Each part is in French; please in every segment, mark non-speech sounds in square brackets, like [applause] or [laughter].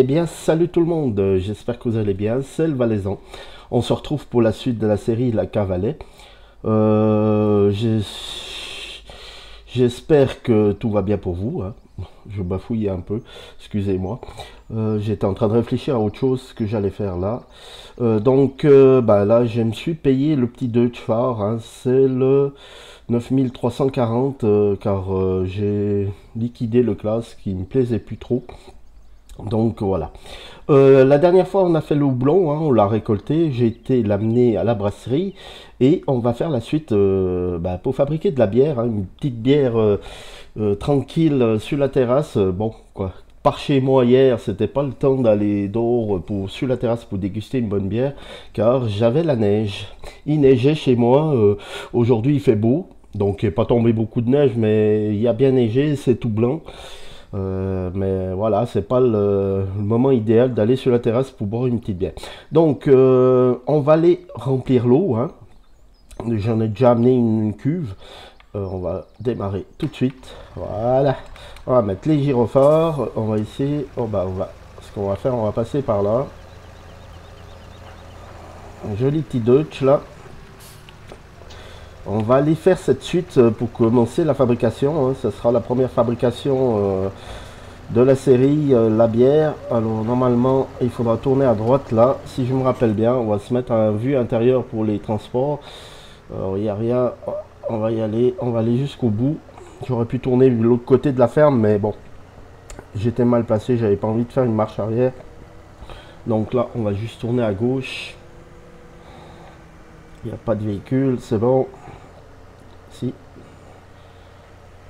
Eh bien, salut tout le monde, j'espère que vous allez bien, c'est le Valaisan. On se retrouve pour la suite de la série La Cavalet. Euh, j'espère que tout va bien pour vous. Hein. Je bafouille un peu, excusez-moi. Euh, j'étais en train de réfléchir à autre chose que j'allais faire là. Euh, donc bah là, je me suis payé le petit Fahr. Hein. C'est le 9340 car j'ai liquidé le classe qui me plaisait plus trop. Donc voilà. Euh, la dernière fois, on a fait le houblon, hein, on l'a récolté. J'ai été l'amener à la brasserie et on va faire la suite euh, bah, pour fabriquer de la bière, hein, une petite bière euh, tranquille sur la terrasse. Bon, quoi. Par chez moi hier, c'était pas le temps d'aller dehors pour sur la terrasse pour déguster une bonne bière, car j'avais la neige. Il neigeait chez moi. Aujourd'hui, il fait beau, donc il n'est pas tombé beaucoup de neige, mais il y a bien neigé, c'est tout blanc. Euh, mais voilà, c'est pas le, moment idéal d'aller sur la terrasse pour boire une petite bière. Donc, euh, on va aller remplir l'eau. Hein. J'en ai déjà amené une, cuve. Euh, on va démarrer tout de suite. Voilà. On va mettre les gyrophares. On va essayer. Oh bah, on va. Ce qu'on va faire, on va passer par là. Un joli petit Dutch là. On va aller faire cette suite euh, pour commencer la fabrication. Hein. Ce sera la première fabrication euh, de la série euh, La bière. Alors normalement il faudra tourner à droite là. Si je me rappelle bien, on va se mettre à vue intérieure pour les transports. Alors il n'y a rien. On va y aller. On va aller jusqu'au bout. J'aurais pu tourner de l'autre côté de la ferme mais bon. J'étais mal placé. J'avais pas envie de faire une marche arrière. Donc là on va juste tourner à gauche. Il n'y a pas de véhicule, c'est bon.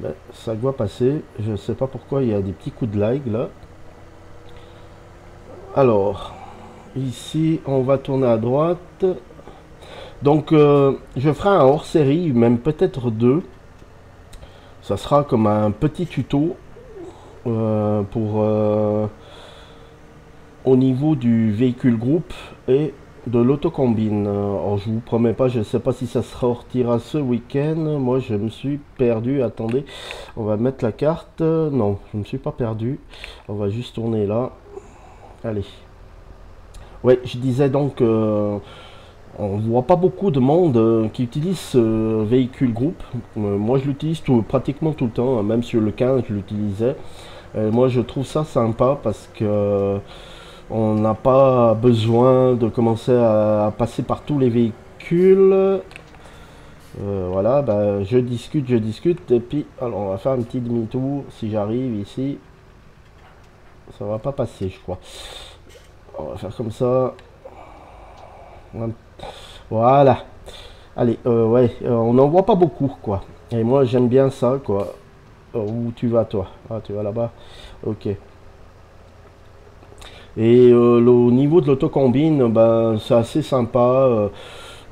Ben, ça doit passer. Je ne sais pas pourquoi il y a des petits coups de lag là. Alors, ici, on va tourner à droite. Donc, euh, je ferai un hors-série, même peut-être deux. Ça sera comme un petit tuto euh, pour euh, au niveau du véhicule groupe et de l'autocombine. Alors je vous promets pas, je ne sais pas si ça sortira ce week-end. Moi je me suis perdu. Attendez, on va mettre la carte. Non, je me suis pas perdu. On va juste tourner là. Allez. Ouais, je disais donc, euh, on voit pas beaucoup de monde euh, qui utilise ce véhicule groupe. Euh, moi je l'utilise pratiquement tout le temps, même sur le 15 je l'utilisais. moi je trouve ça sympa parce que on n'a pas besoin de commencer à, passer par tous les véhicules. Euh, voilà, bah, je discute, je discute. Et puis, alors on va faire un petit demi-tour. Si j'arrive ici, ça va pas passer, je crois. On va faire comme ça. Voilà. Allez, euh, ouais, euh, on n'en voit pas beaucoup, quoi. Et moi, j'aime bien ça, quoi. où tu vas, toi? Ah, tu vas là-bas Ok. Et euh, au niveau de l'autocombine, ben, c'est assez sympa. Euh,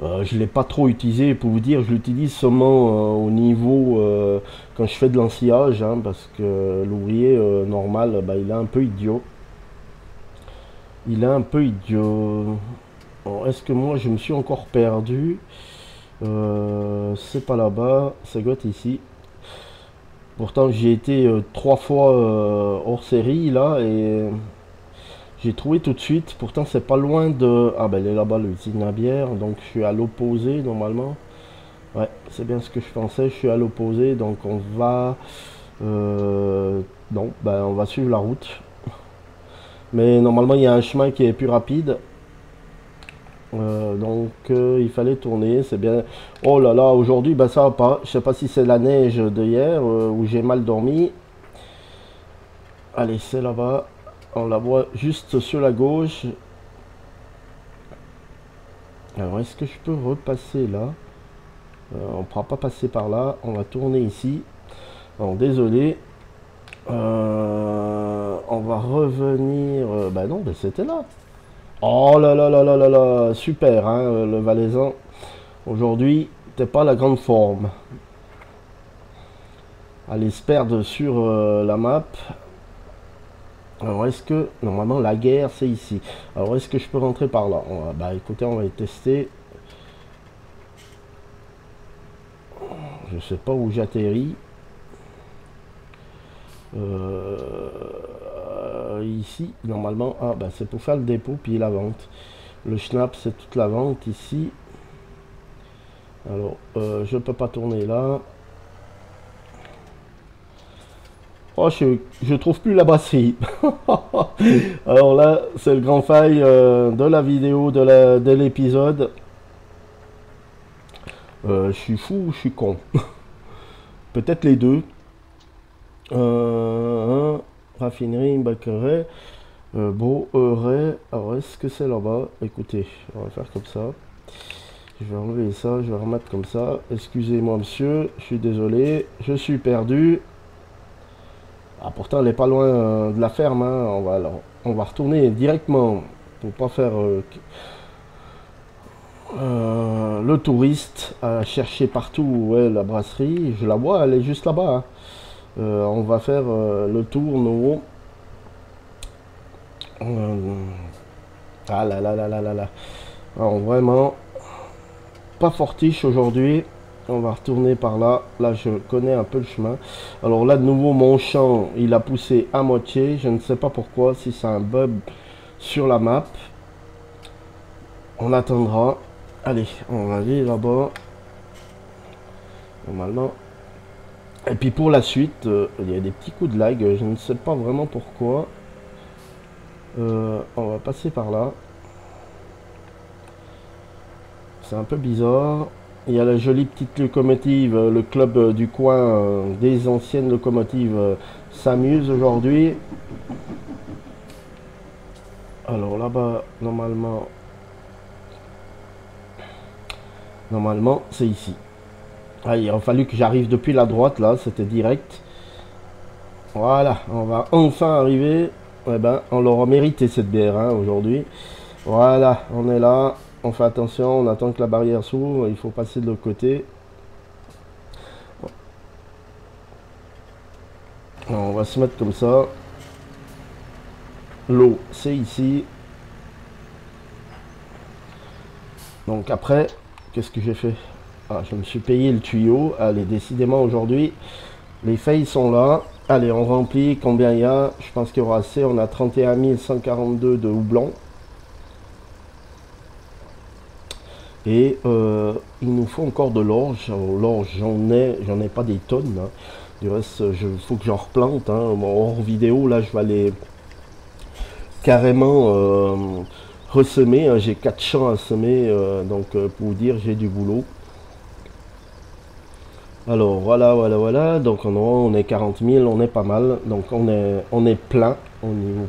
euh, je ne l'ai pas trop utilisé pour vous dire, je l'utilise seulement au niveau quand je fais de l'ensillage, hein, parce que l'ouvrier normal, ben, il est un peu idiot. Il est un peu idiot. Est-ce que moi je me suis encore perdu? C'est pas là-bas, c'est quoi ici. Pourtant j'ai été trois fois hors série là et j'ai trouvé tout de suite, pourtant c'est pas loin de... Ah ben elle est là-bas l'usine à bière, donc je suis à l'opposé normalement. Ouais, c'est bien ce que je pensais, je suis à l'opposé, donc on va... Euh, non, ben on va suivre la route. Mais normalement il y a un chemin qui est plus rapide. Euh, donc euh, il fallait tourner, c'est bien. Oh là là, aujourd'hui ben ça va pas. Je sais pas si c'est la neige de hier où j'ai mal dormi. Allez, c'est là-bas. On la voit juste sur la gauche. Alors, est-ce que je peux repasser là? Euh, On ne pourra pas passer par là. On va tourner ici. Désolé. Euh, on va revenir... Euh, bah non, mais c'était là. Oh là là là là là là Super, hein, le Valaisan. Aujourd'hui, t'es pas la grande forme. Allez se perdre sur la map. Alors est-ce que, normalement la guerre c'est ici. Alors est-ce que je peux rentrer par là? Bah écoutez, on va y tester. Je sais pas où j'atterris. Euh, ici, normalement, ah, bah, c'est pour faire le dépôt, puis la vente. Le schnapp, c'est toute la vente ici. Alors, euh, je peux pas tourner là. Oh, je, je trouve plus la [laughs] brasserie. Alors là, c'est le grand faille euh, de la vidéo, de l'épisode. Euh, je suis fou ou je suis con [laughs] Peut-être les deux. Euh, raffinerie, baquerie, euh, beau, Alors, est-ce que c'est là-bas? Écoutez, on va faire comme ça. Je vais enlever ça, je vais remettre comme ça. Excusez-moi, monsieur, je suis désolé, je suis perdu. Ah, pourtant, elle n'est pas loin euh, de la ferme. Hein. On, va, alors, on va retourner directement pour pas faire euh, euh, le touriste à chercher partout où est la brasserie. Je la vois, elle est juste là-bas. Hein. on va faire le tour nouveau. ah là là là là là là. Alors, vraiment, pas fortiche aujourd'hui. On va retourner par là. Là, je connais un peu le chemin. Alors là, de nouveau, mon champ, il a poussé à moitié. Je ne sais pas pourquoi, si c'est un bug sur la map. On attendra. Allez, on va aller là-bas. Normalement. Et puis pour la suite, euh, il y a des petits coups de lag. Je ne sais pas vraiment pourquoi. Euh, on va passer par là. C'est un peu bizarre. Il y a la jolie petite locomotive, euh, le club euh, du coin euh, des anciennes locomotives s'amuse aujourd'hui. Alors là-bas, normalement, normalement, c'est ici. Ah, il a fallu que j'arrive depuis la droite, là, c'était direct. Voilà, on va enfin arriver. Eh ben, on l'aura mérité cette bière hein, aujourd'hui. Voilà, on est là on fait attention, on attend que la barrière s'ouvre, il faut passer de l'autre côté. on va se mettre comme ça. L'eau, c'est ici. Donc après, qu'est-ce que j'ai fait? Ah, Je me suis payé le tuyau. Allez, décidément aujourd'hui, les feuilles sont là. Allez, on remplit. Combien il y a? Je pense qu'il y aura assez. On a 31 142 de houblon. Et euh, il nous faut encore de l'orge. L'orge, j'en ai, j'en ai pas des tonnes. Hein. Du reste, il faut que j'en replante. Hein. hors vidéo, là, je vais aller carrément euh, ressemer. Hein. J'ai quatre champs à semer. Euh, donc, pour vous dire, j'ai du boulot. Alors, voilà, voilà, voilà. Donc, on, on est 40 000. On est pas mal. Donc, on est, on est plein au niveau,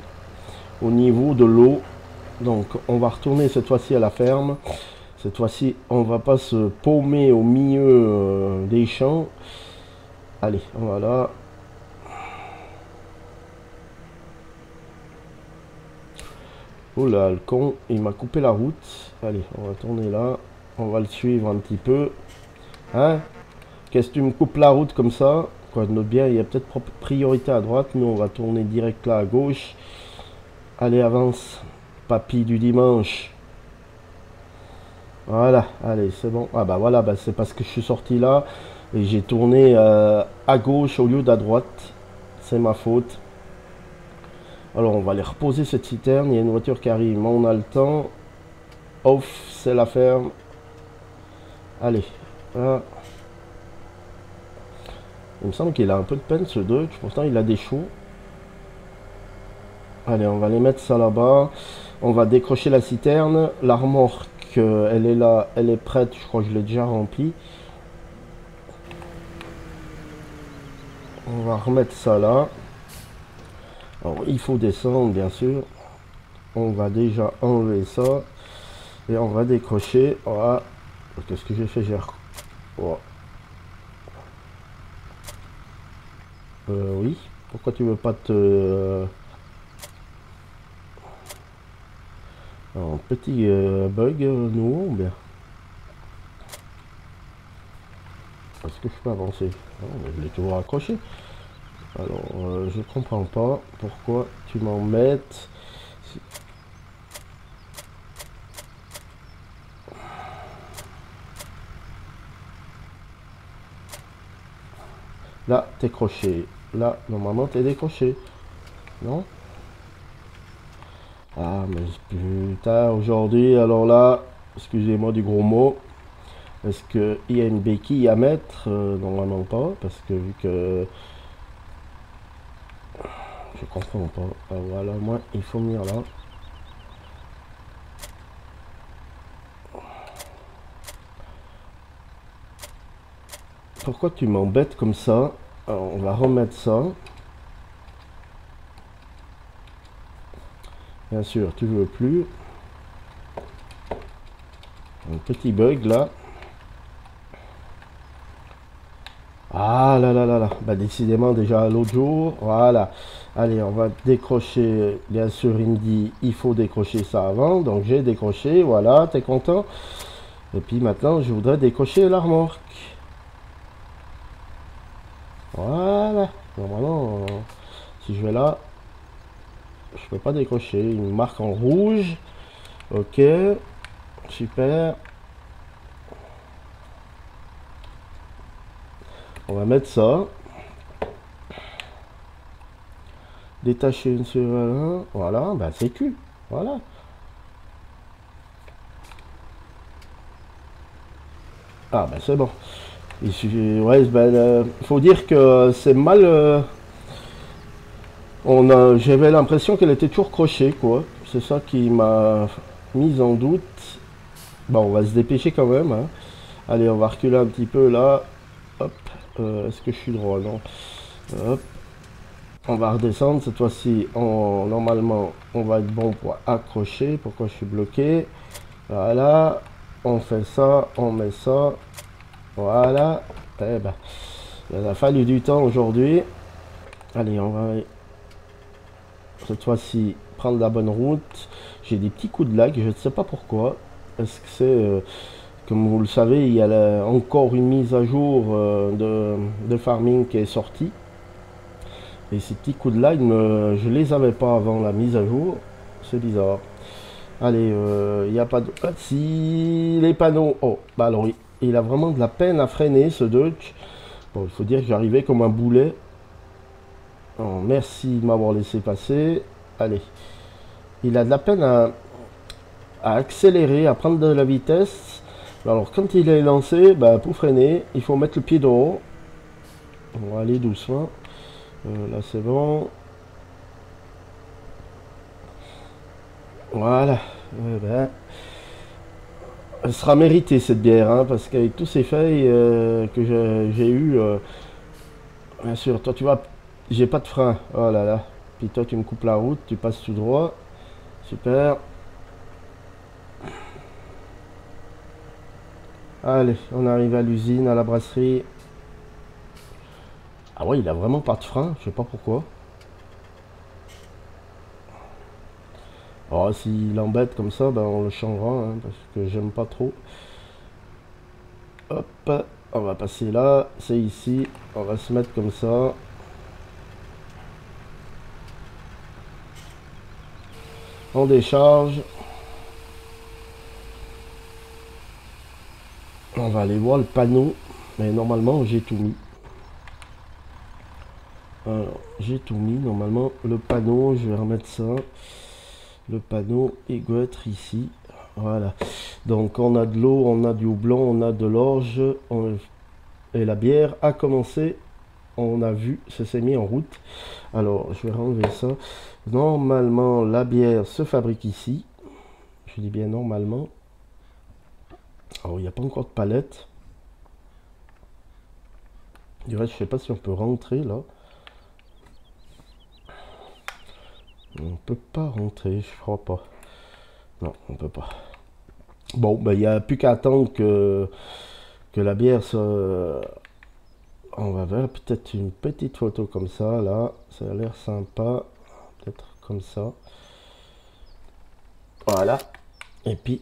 au niveau de l'eau. Donc, on va retourner cette fois-ci à la ferme. Cette fois-ci, on va pas se paumer au milieu euh, des champs. Allez, voilà. Oh là, le con, il m'a coupé la route. Allez, on va tourner là. On va le suivre un petit peu. Hein? Qu'est-ce que tu me coupes la route comme ça? Quoi, note bien, il y a peut-être priorité à droite. Nous, on va tourner direct là à gauche. Allez, avance. Papy du dimanche. Voilà, allez, c'est bon. Ah bah voilà, bah c'est parce que je suis sorti là et j'ai tourné euh, à gauche au lieu d'à droite. C'est ma faute. Alors on va aller reposer cette citerne. Il y a une voiture qui arrive, on a le temps. Off, c'est la ferme. Allez, Il me semble qu'il a un peu de peine ce Dodge. Pourtant il a des chauds. Allez, on va les mettre ça là-bas. On va décrocher la citerne. La elle est là, elle est prête, je crois que je l'ai déjà remplie. On va remettre ça là. Il faut descendre, bien sûr. On va déjà enlever ça. Et on va décrocher. Voilà. Qu'est-ce que j'ai fait J'ai... Euh, oui. Pourquoi tu veux pas te... Un petit euh, bug euh, nouveau ou bien Est-ce que je peux avancer non, Je l'ai toujours accroché. Alors, euh, je comprends pas pourquoi tu m'embêtes. Là, t'es croché. Là, normalement, t'es décroché. Non? Ah, mais putain, aujourd'hui, alors là, excusez-moi du gros mot, est-ce qu'il y a une béquille à mettre euh, Normalement pas, parce que vu que... Je comprends pas. Ah, voilà, moi, il faut venir là. Pourquoi tu m'embêtes comme ça? Alors, on va remettre ça. Bien sûr, tu veux plus. Un petit bug là. Ah là là là là. Bah décidément déjà l'autre jour. Voilà. Allez, on va décrocher. Bien sûr, il me dit il faut décrocher ça avant. Donc j'ai décroché. Voilà, t'es content. Et puis maintenant, je voudrais décrocher la remorque. Voilà. Normalement, si je vais là, je peux pas décrocher. Une marque en rouge. Ok. Super. On va mettre ça. Détacher une sur. Voilà, bah c'est cul. Voilà. Ah bah c'est bon. Il suffit. Ouais, ben, faut dire que c'est mal. Euh, j'avais l'impression qu'elle était toujours crochée, quoi. C'est ça qui m'a mis en doute. Bon, on va se dépêcher quand même. Hein. Allez, on va reculer un petit peu là. Hop. Euh, est-ce que je suis droit? Non. Hop. On va redescendre. Cette fois-ci, normalement, on va être bon pour accrocher. Pourquoi je suis bloqué? Voilà. On fait ça. On met ça. Voilà. Eh ben, il a fallu du temps aujourd'hui. Allez, on va cette fois-ci prendre la bonne route. J'ai des petits coups de lag, je ne sais pas pourquoi. Est-ce que c'est, euh, comme vous le savez, il y a encore une mise à jour euh, de, farming qui est sortie. Et ces petits coups de lag, je je les avais pas avant la mise à jour. C'est bizarre. Allez, euh, il n'y a pas de... Ah, si, les panneaux... Oh, bah alors, il a vraiment de la peine à freiner, ce Dutch. Bon, il faut dire que j'arrivais comme un boulet. Oh, merci de m'avoir laissé passer. Allez. Il a de la peine à, accélérer, à prendre de la vitesse. Alors quand il est lancé, bah, pour freiner, il faut mettre le pied haut. On va aller doucement. Euh, là c'est bon. Voilà. Ben, elle sera méritée cette bière, hein, parce qu'avec tous ces feuilles euh, que j'ai eu, euh, bien sûr, toi tu vas j'ai pas de frein. Oh là là. Puis toi, tu me coupes la route, tu passes tout droit. Super. Allez, on arrive à l'usine, à la brasserie. Ah ouais, il a vraiment pas de frein, je sais pas pourquoi. Oh, s'il embête comme ça, ben on le changera, hein, parce que j'aime pas trop. Hop, on va passer là, c'est ici, on va se mettre comme ça. On décharge. On va aller voir le panneau. Mais normalement, j'ai tout mis. J'ai tout mis. Normalement, le panneau, je vais remettre ça. Le panneau, doit être ici. Voilà. Donc, on a de l'eau, on a du houblon, on a de l'orge. Et la bière a commencé. On a vu, ça s'est mis en route. Alors, je vais renlever ça. Normalement, la bière se fabrique ici. Je dis bien normalement. Alors, il n'y a pas encore de palette. Du reste, je sais pas si on peut rentrer là. On peut pas rentrer, je crois pas. Non, on peut pas. Bon, ben il n'y a plus qu'à attendre que la bière se... On va faire peut-être une petite photo comme ça, là. Ça a l'air sympa comme ça. Voilà. Et puis,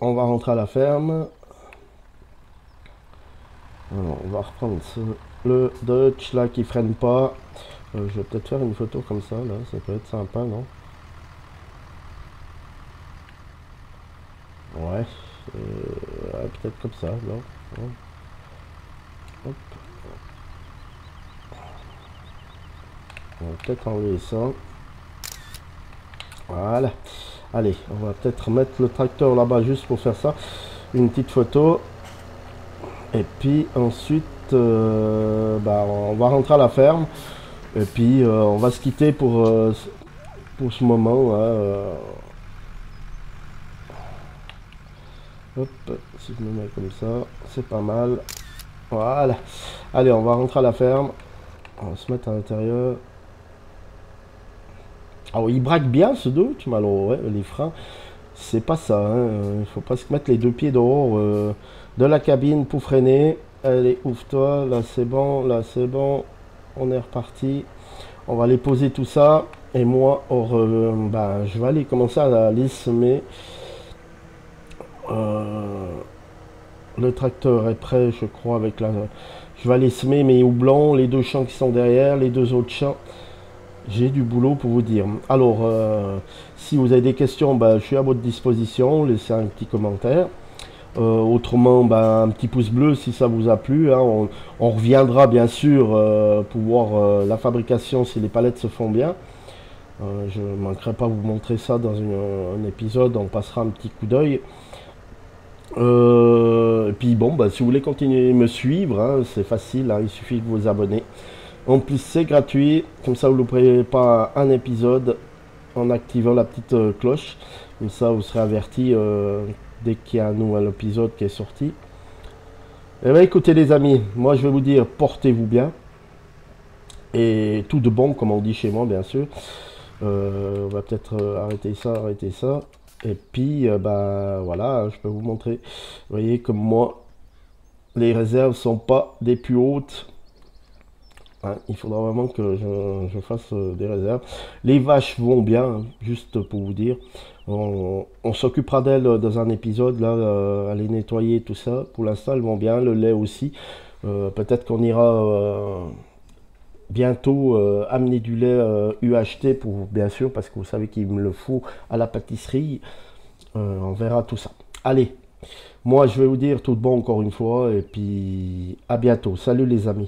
on va rentrer à la ferme. On va reprendre le Dutch là qui freine pas. Euh, je vais peut-être faire une photo comme ça là, ça peut être sympa, non? Ouais, euh, peut-être comme ça, non? On va peut-être enlever ça. Voilà. Allez, on va peut-être mettre le tracteur là-bas juste pour faire ça. Une petite photo. Et puis ensuite, euh, bah, on va rentrer à la ferme. Et puis euh, on va se quitter pour, euh, pour ce moment. Hein, Hop, si je me mets comme ça, c'est pas mal. Voilà. Allez, on va rentrer à la ferme. On va se mettre à l'intérieur. Ah il braque bien ce mais alors ouais, les freins, c'est pas ça. Hein. Il faut pas se mettre les deux pieds dehors euh, de la cabine pour freiner. Allez, ouvre-toi, là c'est bon, là c'est bon. On est reparti. On va aller poser tout ça. Et moi, bah, je vais aller commencer à aller semer. Euh, le tracteur est prêt, je crois, avec la... Je vais aller semer mes houblons, les deux champs qui sont derrière, les deux autres champs. J'ai du boulot pour vous dire. Alors, euh, si vous avez des questions, ben, je suis à votre disposition. Laissez un petit commentaire. Euh, autrement, ben, un petit pouce bleu si ça vous a plu. Hein. On, reviendra bien sûr euh, pour voir la fabrication si les palettes se font bien. je ne manquerai pas vous montrer ça dans un épisode. On passera un petit coup d'œil. et puis bon, ben, si vous voulez continuer à me suivre, hein, c'est facile. Hein. il suffit de vous abonner. En plus, c'est gratuit. Comme ça, vous ne louperez pas un épisode en activant la petite euh, cloche. Comme ça, vous serez averti euh, dès qu'il y a un nouvel épisode qui est sorti. Eh bien, écoutez les amis, moi je vais vous dire, portez-vous bien. Et tout de bon, comme on dit chez moi, bien sûr. Euh, on va peut-être arrêter ça, arrêter ça. Et puis, bah voilà, je peux vous montrer. Vous voyez, comme moi, les réserves sont pas des plus hautes il faudra vraiment que je, fasse euh, des réserves. Les vaches vont bien, hein, juste pour vous dire. On, s'occupera d'elles dans un épisode, là, euh, à les nettoyer, tout ça. Pour l'instant, elles vont bien, le lait aussi. Euh, peut-être qu'on ira bientôt amener du lait UHT, pour, bien sûr, parce que vous savez qu'il me le faut à la pâtisserie. on verra tout ça. Allez, moi je vais vous dire tout de bon encore une fois, et puis à bientôt. Salut les amis.